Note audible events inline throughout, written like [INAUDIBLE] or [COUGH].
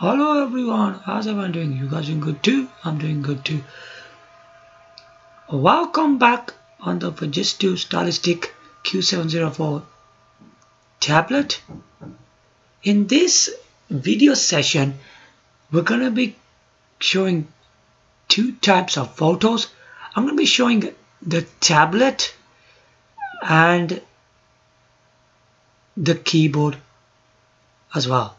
Hello everyone, how's everyone doing? You guys doing good too? I'm doing good too. Welcome back on the Fujitsu Stylistic Q704 tablet. In this video session, we're gonna be showing two types of photos. I'm gonna be showing the tablet and the keyboard as well.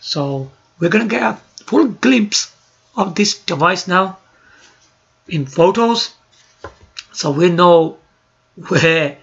So we're gonna get a full glimpse of this device now in photos so we know where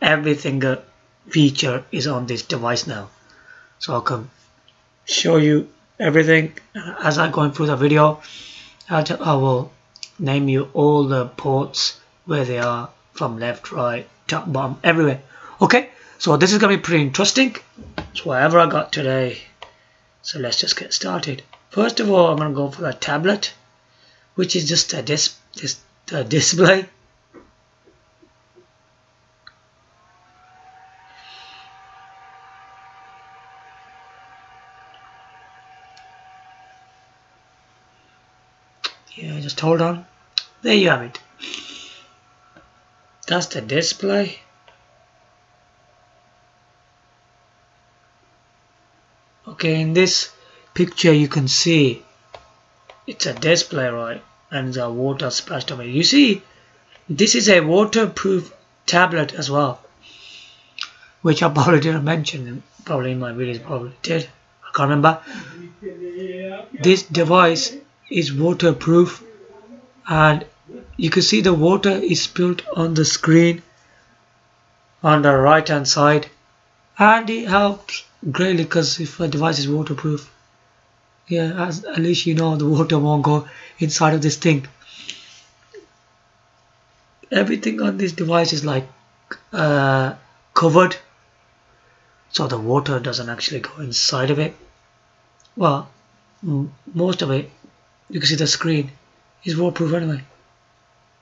every single feature is on this device now. So I can show you everything as I'm going through the video I will name you all the ports where they are from left right top bottom everywhere. Okay? So this is gonna be pretty interesting. So whatever I got today so let's just get started. First of all, I'm going to go for a tablet, which is just a, dis dis a display. Yeah, just hold on. There you have it. That's the display. Okay in this picture you can see it's a display right and the water splashed over you see this is a waterproof tablet as well which I [LAUGHS] probably didn't mention probably in my videos probably did I can't remember. This device is waterproof and you can see the water is spilled on the screen on the right hand side and it helps greatly because if a device is waterproof yeah as, at least you know the [LAUGHS] water won't go inside of this thing. Everything on this device is like uh, covered so the water doesn't actually go inside of it. Well most of it you can see the screen is waterproof anyway.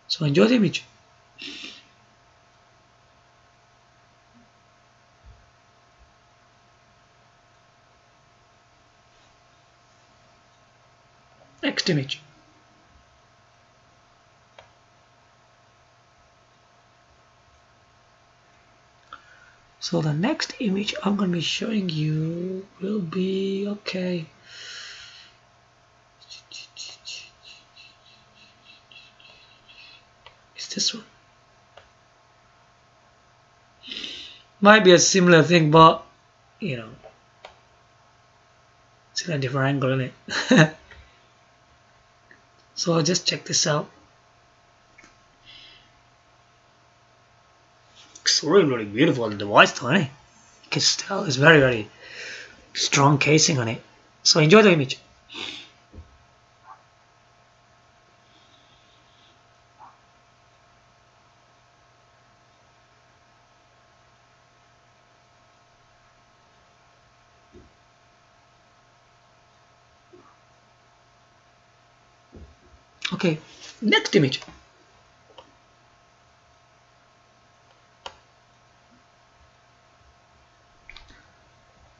So enjoy the image next image. So the next image I'm going to be showing you will be, okay, is this one. Might be a similar thing, but, you know, it's in a different angle, isn't it? [LAUGHS] so just check this out. Really really beautiful device though eh? you can tell it's very very strong casing on it. So enjoy the image okay. Next image.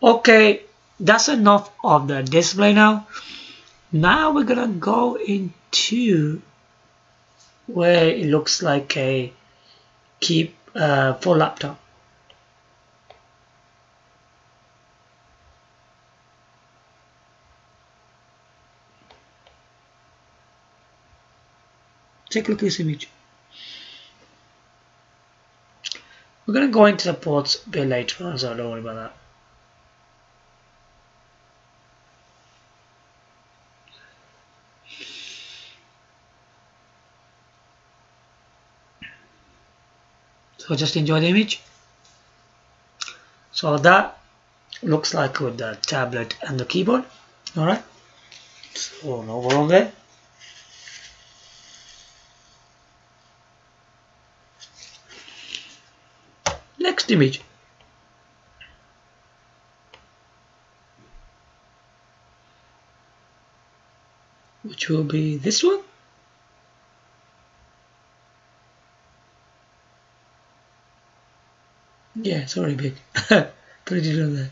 Okay that's enough of the display now. Now we're gonna go into where it looks like a keep uh, full laptop Take a look at this image. We're going to go into the ports a bit later on, so don't worry about that. So just enjoy the image. So that looks like with the tablet and the keyboard. Alright. So no wrong there. Image. Which will be this one. Yeah, it's sorry, big. [LAUGHS] Pretty on there.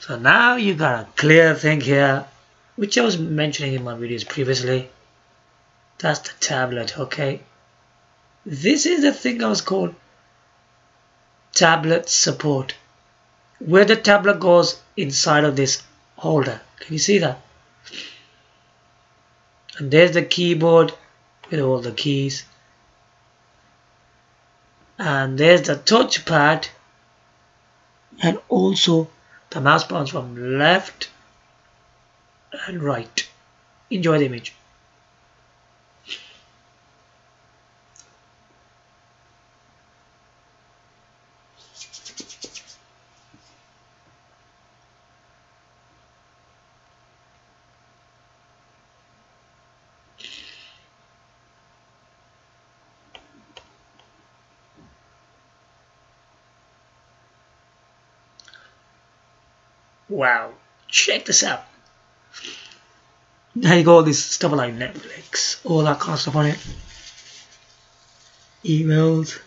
So now you got a clear thing here, which I was mentioning in my videos previously. That's the tablet, okay? This is the thing I was called tablet support, where the tablet goes inside of this holder. Can you see that? And there's the keyboard with all the keys. And there's the touchpad and also the mouse buttons from left and right. Enjoy the image. Wow, check this out. Now you got all this stuff like Netflix, all that kind of stuff on it. Emails,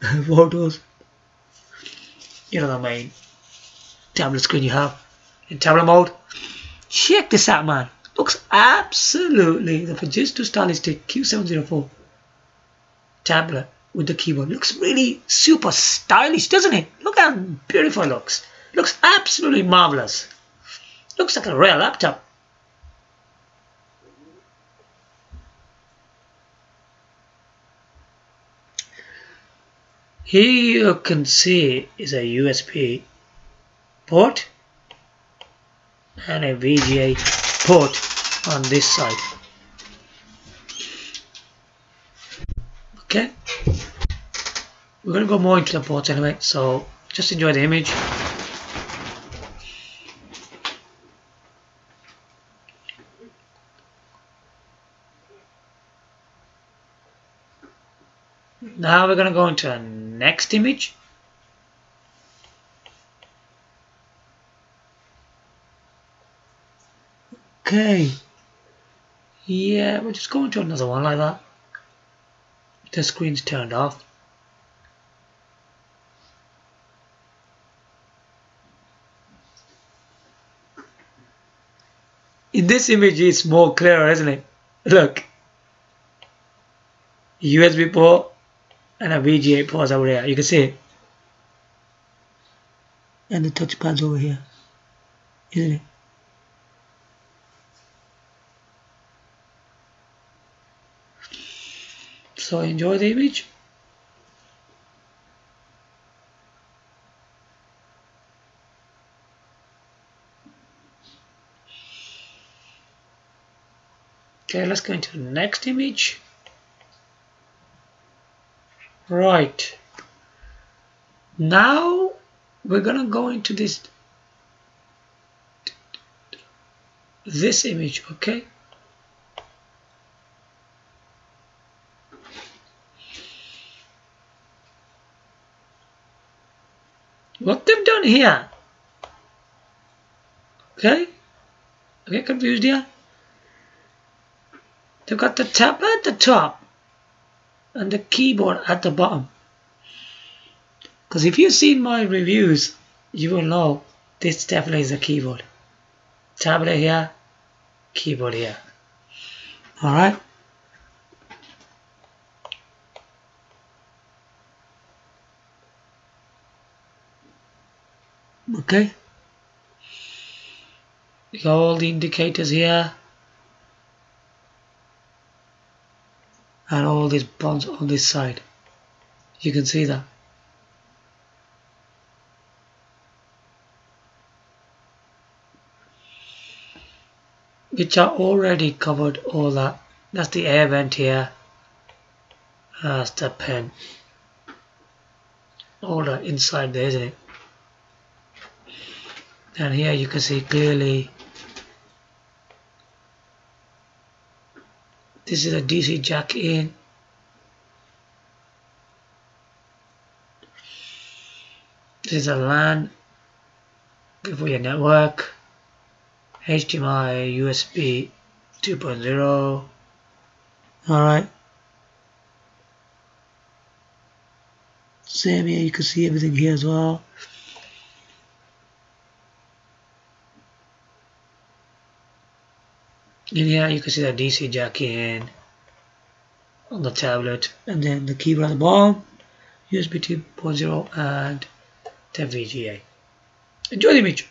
[LAUGHS] photos. You know the main tablet screen you have in tablet mode. Check this out, man. Looks absolutely the Fujitsu Stylistic Q704 tablet with the keyboard. Looks really super stylish, doesn't it? Look how beautiful it looks. Looks absolutely marvelous. Looks like a real laptop. Here you can see is a USB port and a VGA port on this side. Okay, we're to go more into the ports anyway, so just enjoy the image. Now we're going to go into a next image. Okay. Yeah, we're just going to another one like that. The screen's turned off. In this image it's more clear, isn't it? Look. USB port and a VGA port over here. You can see it. And the touchpad's over here. Isn't it? So enjoy the image. Okay, let's go into the next image. Right. Now we're gonna go into this this image, okay? What they've done here? Okay? I get confused here. They've got the tab at the top and the keyboard at the bottom. Because if you've seen my reviews, you will know this definitely is a keyboard. Tablet here, keyboard here. Alright? Okay. You got all the indicators here. And all these bonds on this side. You can see that. Which are already covered all that. That's the air vent here. That's the pen. All that inside there isn't it? And here you can see clearly This is a DC jack in. This is a LAN for your network. HDMI, USB 2.0. Alright. Same here, you can see everything here as well. In here you can see the DC jack in on the tablet and then the keyboard at the bottom USB 2.0 and the VGA enjoy the image.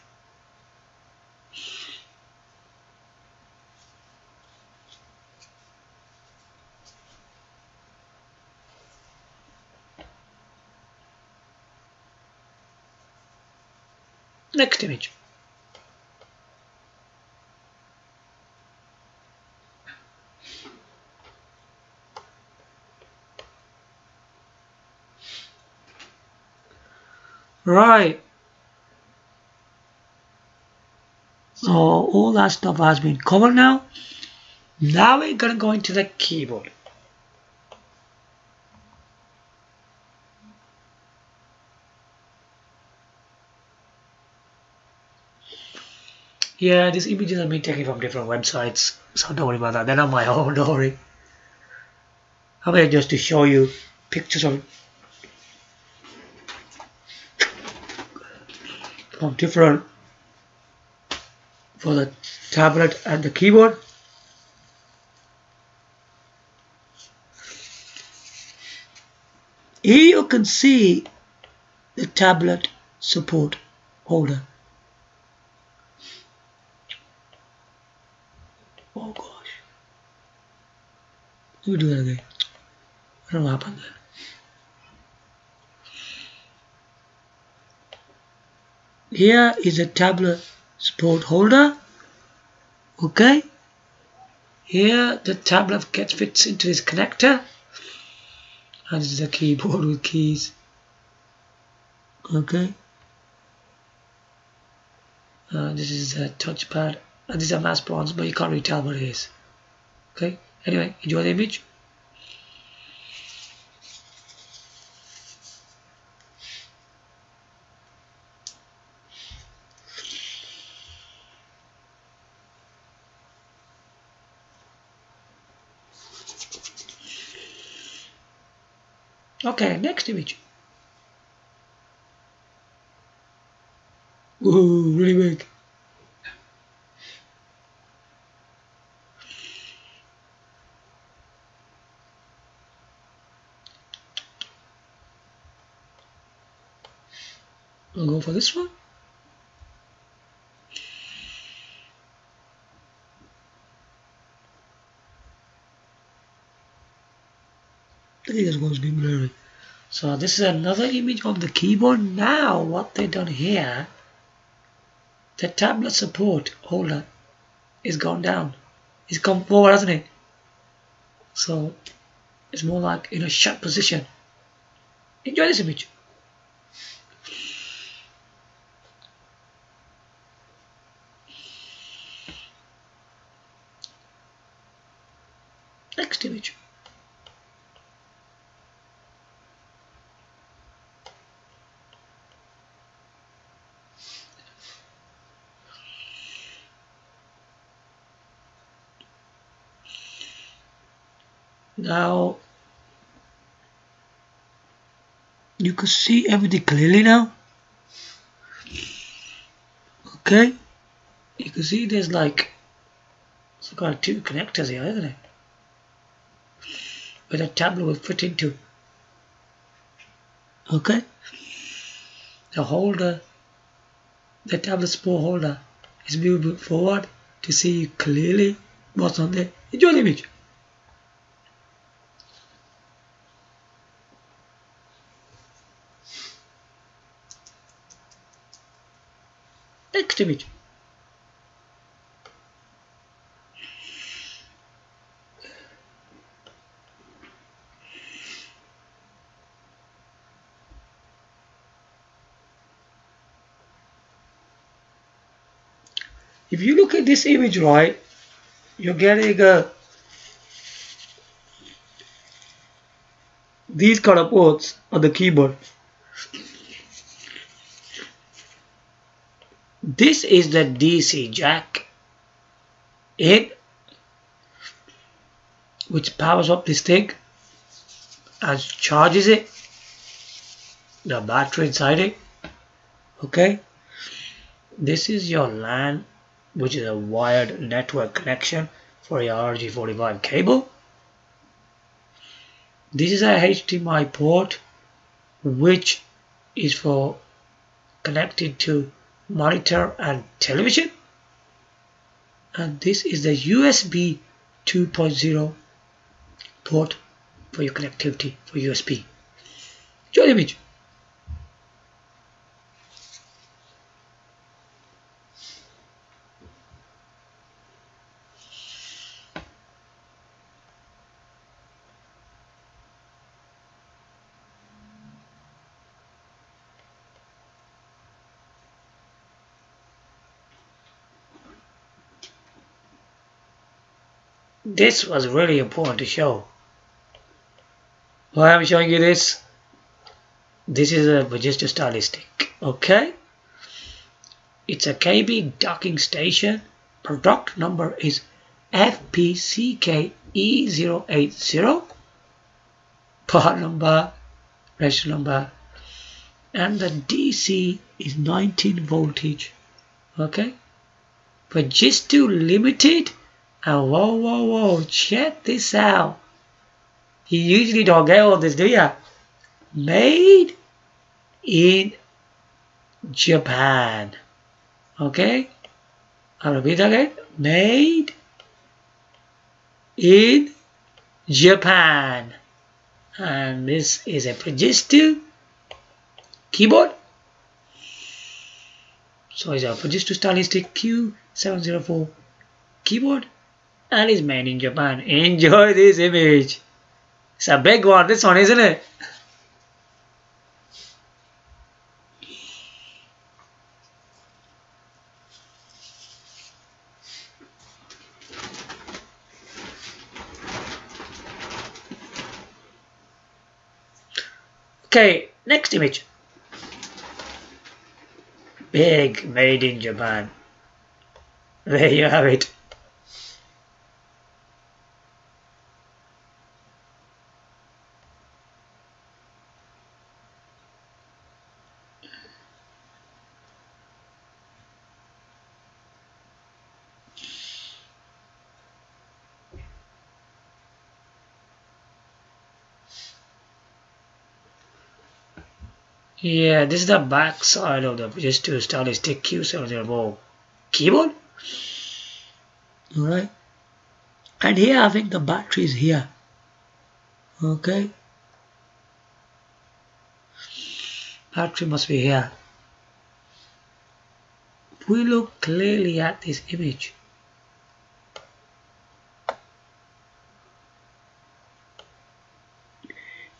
Next image Right. So all that stuff has been covered now. Now we're gonna go into the keyboard. Yeah, these images have been taken from different websites, so don't worry about that. They're not my [LAUGHS] own, don't worry. I'm here just to show you pictures of from different for the tablet and the keyboard. Here you can see the tablet support holder. Oh gosh. Let me do that again. I don't know what happened there here is a tablet support holder. Okay. Here the tablet gets fits into this connector. And this is a keyboard with keys. Okay. Uh, this is a touchpad. And these are mouse buttons but you can't really tell what it is. Okay. Anyway enjoy the image Image. Whoa, really big. I'll go for this one. I think it's going to be blurry. So this is another image of the keyboard. Now what they've done here, the tablet support holder is gone down. It's come forward, hasn't it? So it's more like in a shut position. Enjoy this image. Next image. Now you can see everything clearly now. Okay, you can see there's like some kind of two connectors here, isn't it? Where the tablet will fit into. Okay, the holder, the tablet support holder is moving forward to see clearly what's on there. The image. Image. If you look at this image right, you're getting these kind of words on the keyboard. This is the DC jack. It which powers up this thing and charges it. The battery inside it. Okay. This is your LAN which is a wired network connection for your RJ45 cable. This is a HDMI port which is for connected to monitor and television and this is the USB 2.0 port for your connectivity for USB. Join image. This was really important to show. Why I'm showing you this? This is a Fujitsu Stylistic, okay? It's a KB docking station. Product number is FPCKE080. Part number, register number, and the DC is 19 voltage, okay? But just to limited and whoa, whoa, whoa, check this out. You usually don't get all this, do ya? Made in Japan. Okay? I'll repeat again. Made in Japan. And this is a Fujitsu keyboard. So it's a Fujitsu Stylistic Q704 keyboard and is made in Japan. Enjoy this image. It's a big one, this one, isn't it? Okay, next image. Big, made in Japan. There you have it. Yeah, this is the back side of the Fujitsu Stylistic Q704 keyboard. Alright. And here I think the battery is here. Okay. Battery must be here. If we look clearly at this image,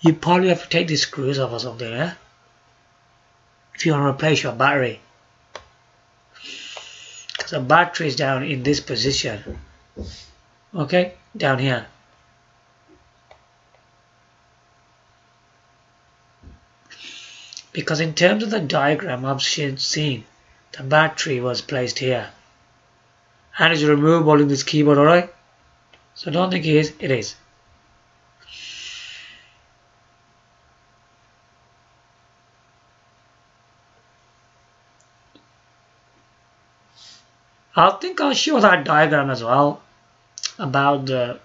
you probably have to take the screws off or something, eh? If you want to replace your battery. Because the battery is down in this position. Okay? Down here. Because in terms of the diagram I've seen the battery was placed here. And it's removable in this keyboard alright? So don't think it is it is I think I'll show that diagram as well about the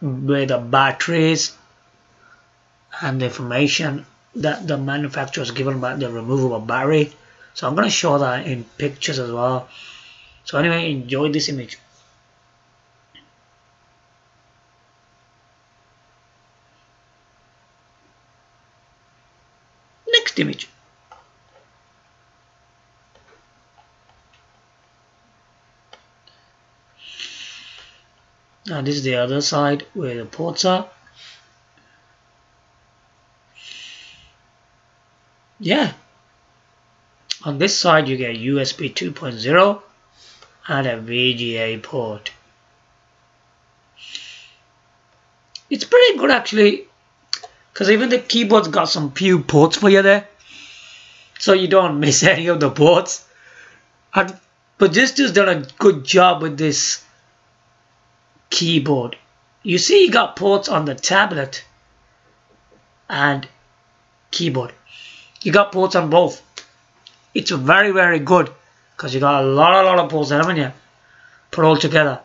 where the batteries and the information that the manufacturer is given about the removable battery. So I'm going to show that in pictures as well. So anyway, enjoy this image. Next image. Now this is the other side where the ports are. Yeah. On this side you get USB 2.0 and a VGA port. It's pretty good actually because even the keyboard's got some few ports for you there so you don't miss [LAUGHS] any of the ports. And Fujitsu's done a good job with this keyboard. You see you got ports on the tablet and keyboard. You got ports on both. It's very, very good because you got a lot, a lot of ports, haven't you? Put all together.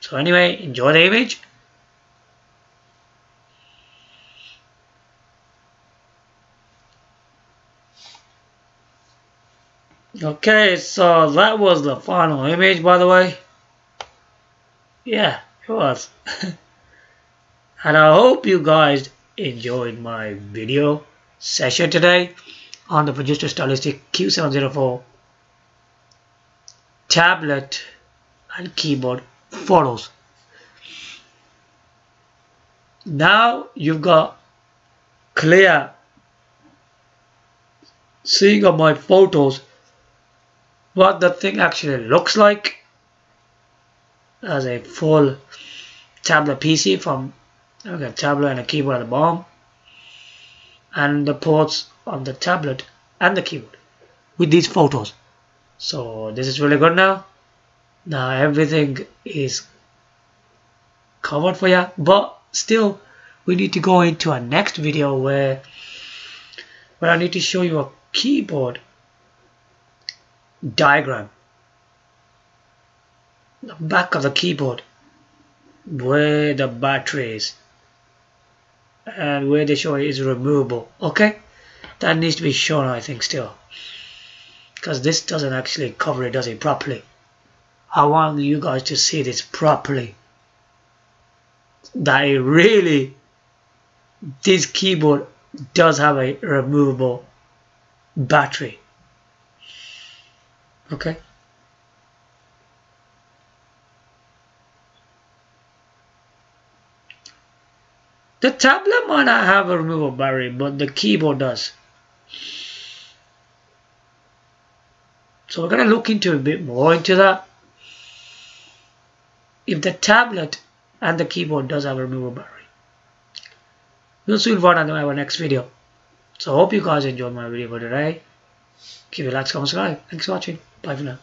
So anyway, enjoy the image. Okay, so that was the final image by the way. Yeah, was. [LAUGHS] and I hope you guys enjoyed my video session today on the Fujitsu Stylistic Q704 tablet and keyboard photos. Now you've got clear seeing of my photos what the thing actually looks like as a full tablet PC from okay, tablet and a keyboard at the bottom and the ports on the tablet and the keyboard. With these photos? So this is really good now. Now everything is covered for you but still we need to go into a next video where where I need to show you a keyboard diagram the back of the keyboard. Where the battery is. And where they show it is removable. Okay? That needs to be shown I think still. Because this doesn't actually cover it does it properly? I want you guys to see this properly. That it really this keyboard does have a removable battery. Okay the tablet might not have a removable battery but the keyboard does so we're going to look into a bit more into that if the tablet and the keyboard does have a removable battery. We'll soon find out in our next video. So I hope you guys enjoyed my video for today. Keep it like, comment, subscribe. Thanks for watching. Bye for now.